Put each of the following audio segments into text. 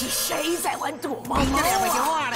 是谁在玩躲猫猫啊？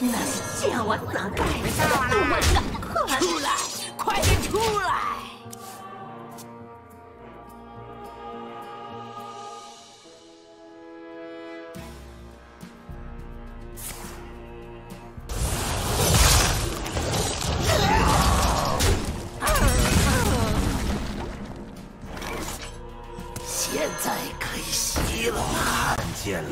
那是叫我怎么？我赶快出来，快点出来！以吸了吗？看见了，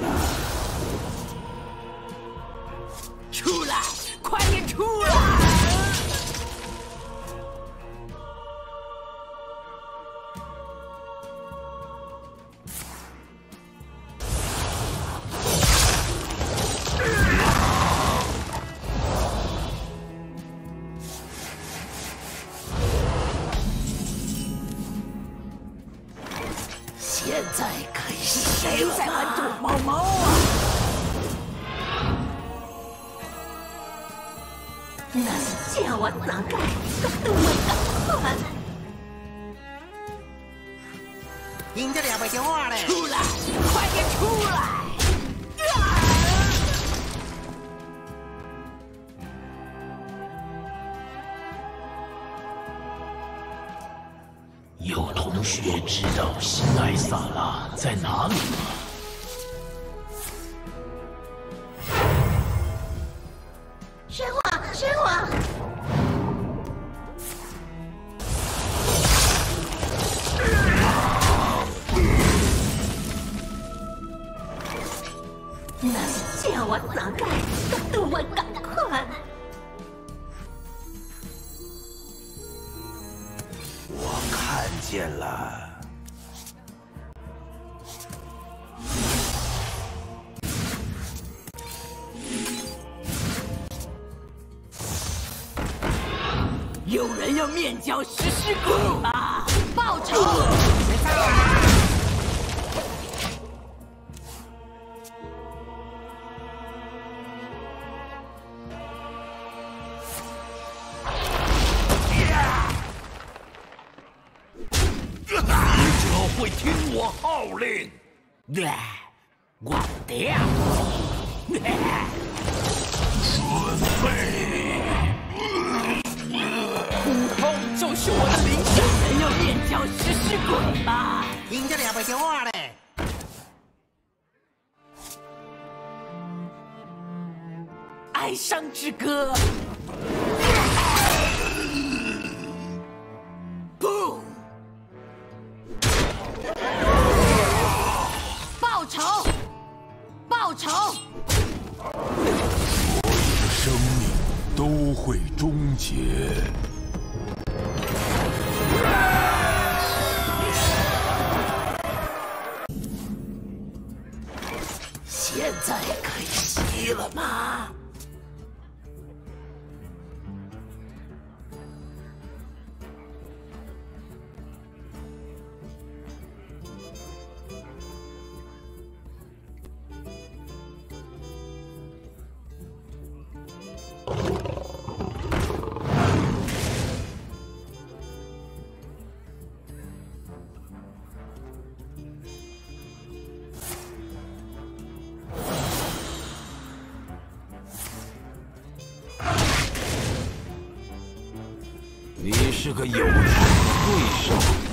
出来，快点出来！现在谁在玩躲猫猫啊？那是叫我怎盖？我赶快赢这两百句话嘞！出来，快点出来！有同学知道心爱萨拉在哪里吗？神火，神火！那是叫我怎盖？我赶快！我看见了，人要面交食尸鬼吗？报仇！使者会听我号令。对，我的。赢这两百句话嘞！哀伤之歌。不，报仇！报仇！生命都会终结。是个有趣的对手。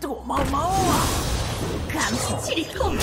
躲猫猫啊？敢死气里痛！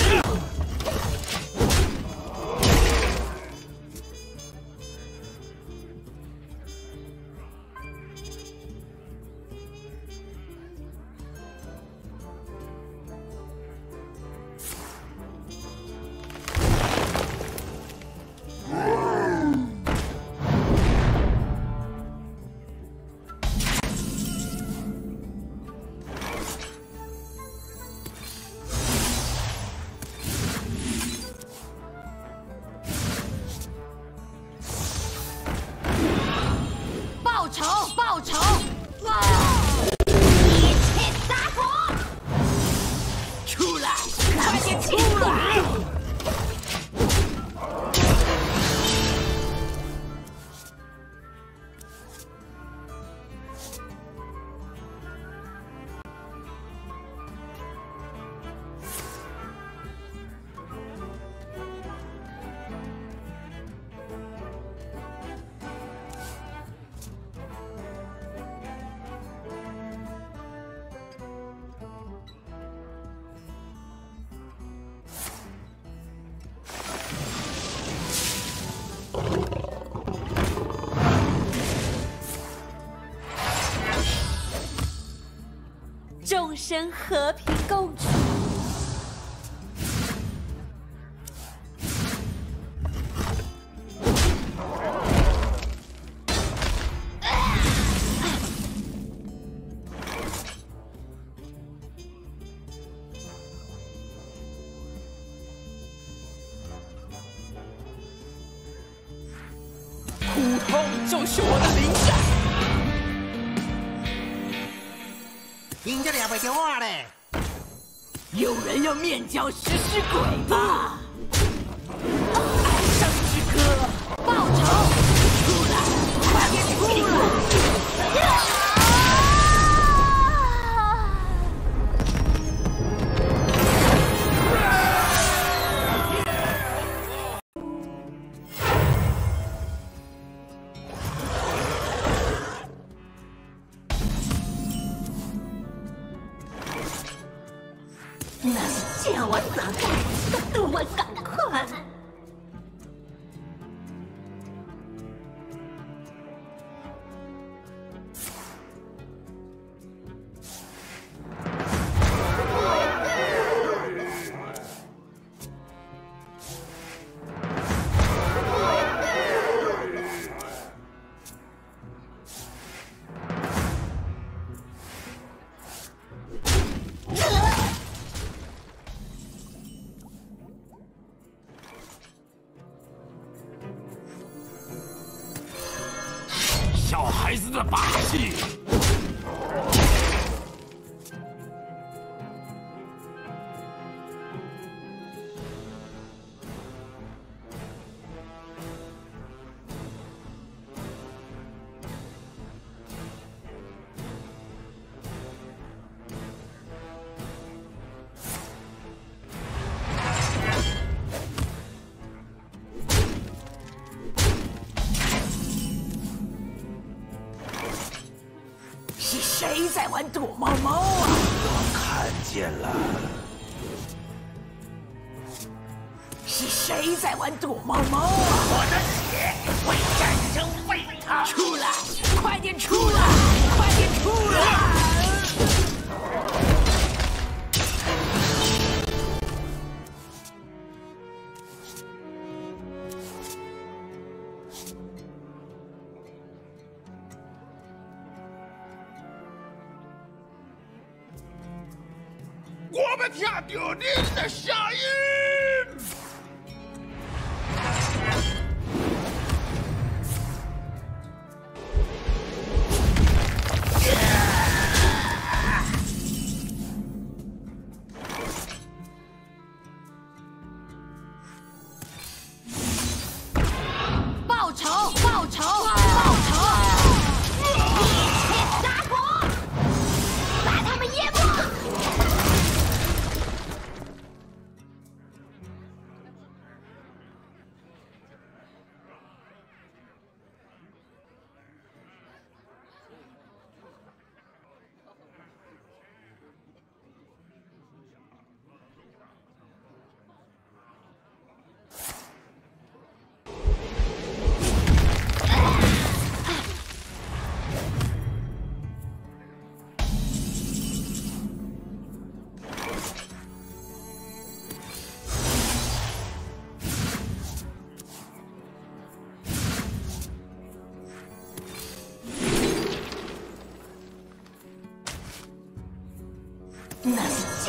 生和平共处。苦痛就是我的灵感。人家俩不听话嘞，有人要面交食尸鬼吧？那是叫我怎干，都我赶快！在玩躲猫猫啊？我看见了，是谁在玩躲猫猫啊？我的血为战争沸腾！出来，快点出来，我们听到您的声音。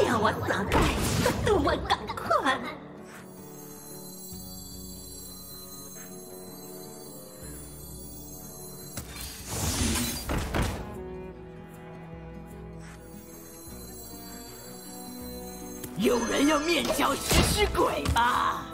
叫我咋办？都我赶快！有人要面交食尸鬼吗？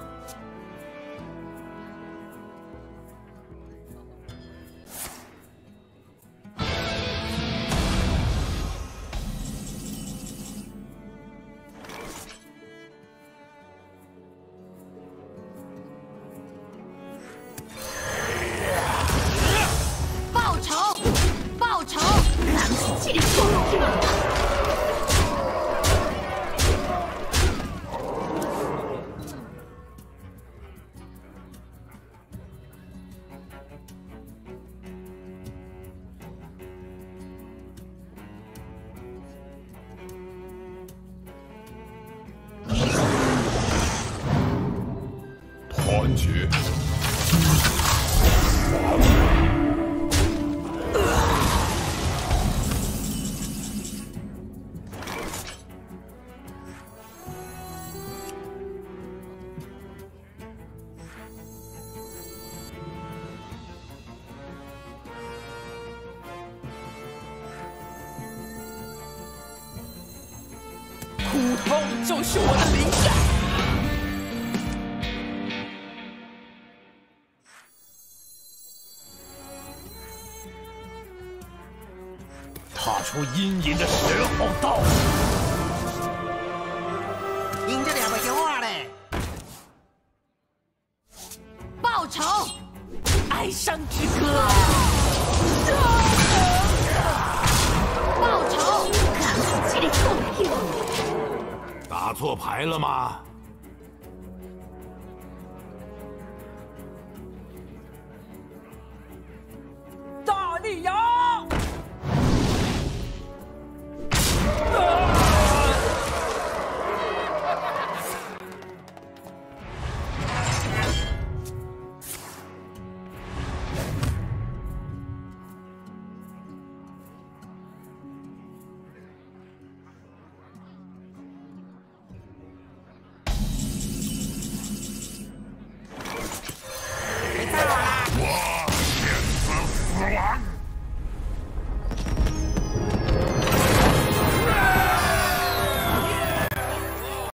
出阴影的时候到了。迎着两位叫嘞！报仇！哀伤之歌。报仇！打错牌了吗？